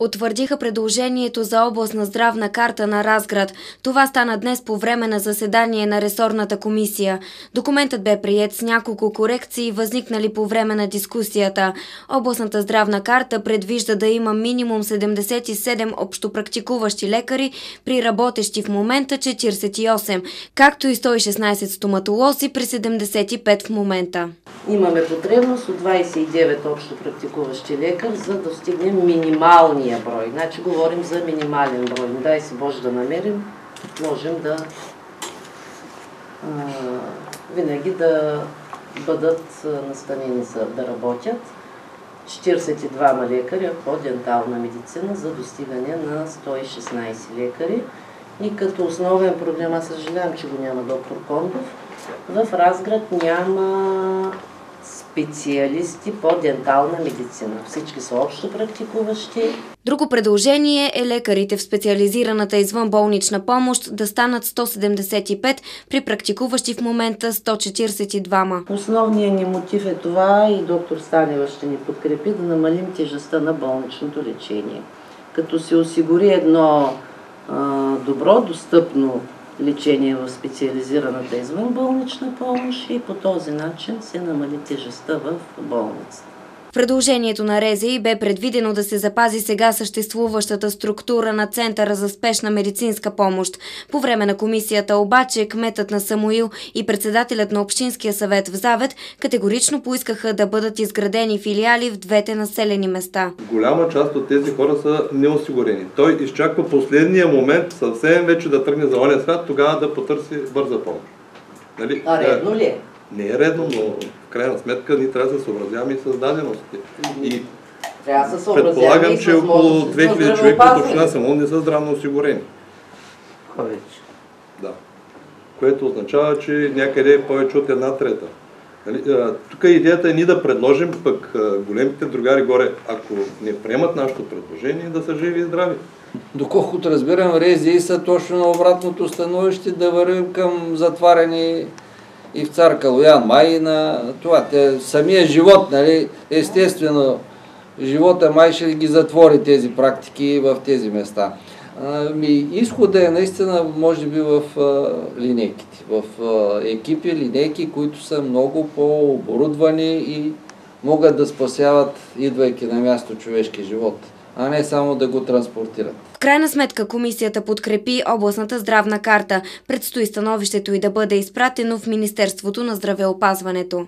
утвърдиха предложението за областна здравна карта на Разград. Това стана днес по време на заседание на ресорната комисия. Документът бе прият с няколко корекции, възникнали по време на дискусията. Областната здравна карта предвижда да има минимум 77 общопрактикуващи лекари, при работещи в момента 48, както и 116 стоматолози при 75 в момента. Имаме потребност от 29 общо практикуващи лекар, за да достигнем минималния брой. Значи говорим за минимален брой. Дай се Боже да намерим, можем да а, винаги да бъдат настанени за да работят 42 лекаря по дентална медицина за достигане на 116 лекари. И като основен проблем, аз съжалявам, че го няма доктор Кондов, в Разград няма специалисти по дентална медицина. Всички са общо практикуващи. Друго предложение е лекарите в специализираната извънболнична помощ да станат 175 при практикуващи в момента 142. Основният ни мотив е това и доктор Станева ще ни подкрепи да намалим тежестта на болничното лечение. Като се осигури едно а, добро, достъпно лечение в специализираната извънболнична помощ и по този начин се намали тежестта в болницата. Предложението на РЗИ бе предвидено да се запази сега съществуващата структура на Центъра за спешна медицинска помощ. По време на комисията обаче кметът на Самуил и председателят на Общинския съвет в Завет категорично поискаха да бъдат изградени филиали в двете населени места. Голяма част от тези хора са неосигурени. Той изчаква последния момент съвсем вече да тръгне за оня свят, тогава да потърси бърза помощ. Нали? А редно ли е? Не е редно, но в крайна сметка ние трябва да се съобразяваме и с даденостите. И трябва да се предполагам, че около 2000 човека от община само не са здравно осигурени. Повече. Да. Което означава, че някъде е повече от една трета. Нали, тук идеята е ние да предложим пък големите другари горе, ако не приемат нашето предложение, да са живи и здрави. Доколкото разбирам, рези са точно на обратното становище да вървим към затваряне и в цар Калоян май на това. Те, самия живот, нали, естествено, живота май ще ги затвори тези практики в тези места. Ми, изхода е наистина, може би, в а, линейките. В а, екипи, линейки, които са много по-оборудвани и могат да спасяват, идвайки на място човешки живот а не само да го транспортират. В крайна сметка комисията подкрепи областната здравна карта. Предстои становището и да бъде изпратено в Министерството на здравеопазването.